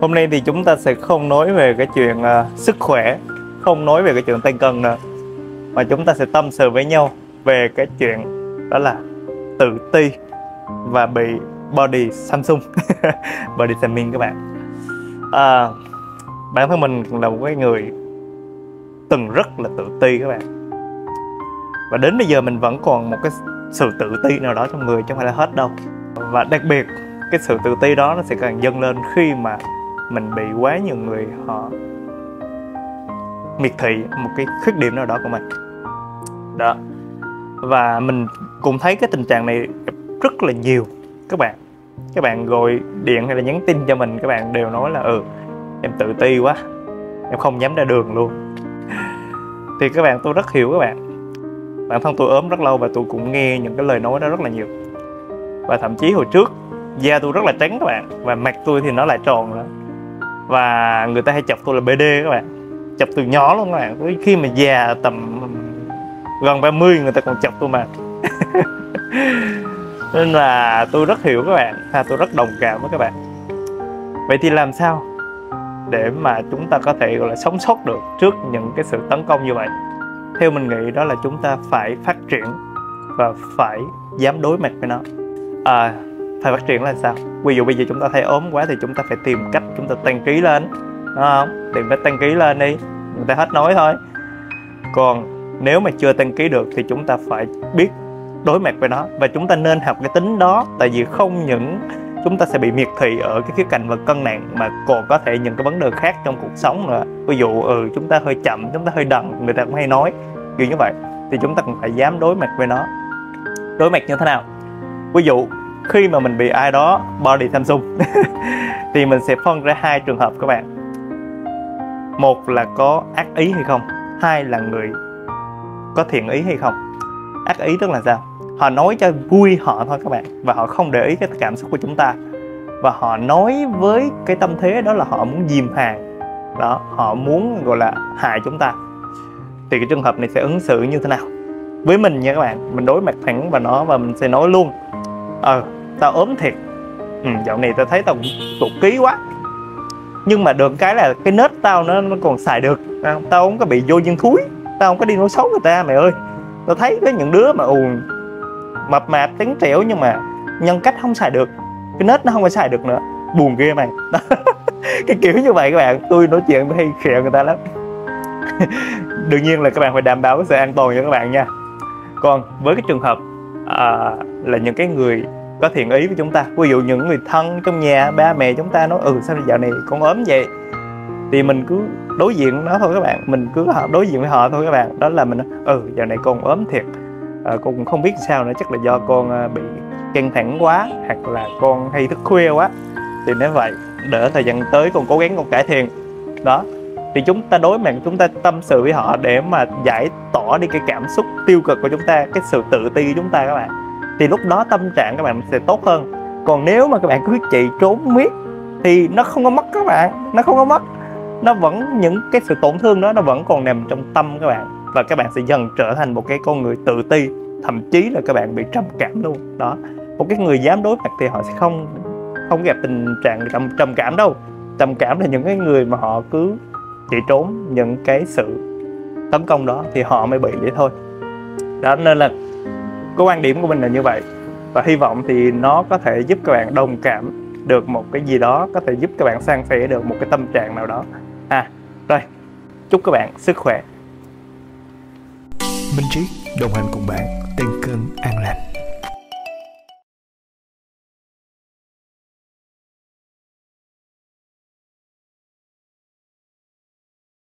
hôm nay thì chúng ta sẽ không nói về cái chuyện uh, sức khỏe không nói về cái chuyện tăng cân nữa mà chúng ta sẽ tâm sự với nhau về cái chuyện đó là tự ti và bị body Samsung body shaming các bạn. À, bản thân mình là một cái người từng rất là tự ti các bạn. Và đến bây giờ mình vẫn còn một cái sự tự ti nào đó trong người chứ không phải là hết đâu. Và đặc biệt cái sự tự ti đó nó sẽ càng dâng lên khi mà mình bị quá nhiều người họ miệt thị một cái khuyết điểm nào đó của mình. Đó. Và mình cũng thấy cái tình trạng này rất là nhiều. Các bạn các bạn gọi điện hay là nhắn tin cho mình các bạn đều nói là ừ em tự ti quá em không dám ra đường luôn. Thì các bạn tôi rất hiểu các bạn. Bản thân tôi ốm rất lâu và tôi cũng nghe những cái lời nói đó rất là nhiều. Và thậm chí hồi trước da tôi rất là trắng các bạn và mặt tôi thì nó lại tròn nữa và người ta hay chọc tôi là BD các bạn. Chọc từ nhỏ luôn các bạn. Khi mà già tầm gần 30 người ta còn chọc tôi mà. Nên là tôi rất hiểu các bạn. Và tôi rất đồng cảm với các bạn. Vậy thì làm sao để mà chúng ta có thể gọi là sống sót được trước những cái sự tấn công như vậy? Theo mình nghĩ đó là chúng ta phải phát triển và phải dám đối mặt với nó. À, phải phát triển là sao? Ví dụ bây giờ chúng ta thấy ốm quá thì chúng ta phải tìm cách chúng ta tăng ký lên, đúng không? Tìm cách tăng ký lên đi, người ta hết nói thôi. Còn nếu mà chưa tăng ký được thì chúng ta phải biết đối mặt với nó và chúng ta nên học cái tính đó, tại vì không những chúng ta sẽ bị miệt thị ở cái khía cạnh và cân nặng mà còn có thể những cái vấn đề khác trong cuộc sống nữa. Ví dụ ừ chúng ta hơi chậm, chúng ta hơi đần, người ta cũng hay nói, kiểu như vậy. Thì chúng ta cũng phải dám đối mặt với nó. Đối mặt như thế nào? Ví dụ khi mà mình bị ai đó body Samsung thì mình sẽ phân ra hai trường hợp các bạn. Một là có ác ý hay không? Hai là người có thiện ý hay không? Ác ý tức là sao? Họ nói cho vui họ thôi các bạn, và họ không để ý cái cảm xúc của chúng ta. Và họ nói với cái tâm thế đó là họ muốn dìm hàng. Đó, họ muốn, gọi là, hại chúng ta. Thì cái trường hợp này sẽ ứng xử như thế nào? Với mình nha các bạn, mình đối mặt thẳng và nó và mình sẽ nói luôn ờ tao ốm thiệt. Ừ, dạo này tao thấy tao tụt ký quá. Nhưng mà được cái là cái nết tao nó, nó còn xài được. Tao không có bị vô nhân thúi. Tao không có đi nói xấu người ta mày ơi. Tao thấy có những đứa mà ù mập mạp trắng trẻo nhưng mà nhân cách không xài được. Cái nết nó không có xài được nữa. Buồn ghê mày. Cái kiểu như vậy các bạn. Tôi nói chuyện hay khịa người ta lắm. Đương nhiên là các bạn phải đảm bảo sự an toàn cho các bạn nha. Còn với cái trường hợp à, là những cái người có thiện ý với chúng ta. Ví dụ những người thân trong nhà ba mẹ chúng ta nói ừ sao dạo này con ốm vậy? Thì mình cứ đối diện nó thôi các bạn. Mình cứ đối diện với họ thôi các bạn. Đó là mình ừ dạo này con ốm thiệt. À, con cũng không biết sao nữa chắc là do con ờ, bị căng thẳng quá hoặc là con hay thức khuya quá. Thì nếu vậy đỡ thời gian tới con cố gắng con cải thiện. Đó. Thì chúng ta đối mặt chúng ta tâm sự với họ để mà giải tỏa đi cái cảm xúc tiêu cực của chúng ta cái sự tự ti của chúng ta các bạn thì lúc đó tâm trạng các bạn sẽ tốt hơn. Còn nếu mà các bạn cứ chạy trốn miết thì nó không có mất các bạn nó không có mất. Nó vẫn những cái sự tổn thương đó nó vẫn còn nằm trong tâm các bạn. Và các bạn sẽ dần trở thành một cái con người tự ti thậm chí là các bạn bị trầm cảm luôn. Đó một cái người dám đối mặt thì họ sẽ không không gặp tình trạng trầm, trầm cảm đâu. Trầm cảm là những cái người mà họ cứ chạy trốn những cái sự tấn công đó thì họ mới bị vậy thôi. Đó nên là cái quan điểm của mình là như vậy. Và hy vọng thì nó có thể giúp các bạn đồng cảm được một cái gì đó, có thể giúp các bạn san sẻ được một cái tâm trạng nào đó. À rồi. Chúc các bạn sức khỏe. Minh trí đồng hành cùng bạn. Tăng cân an lành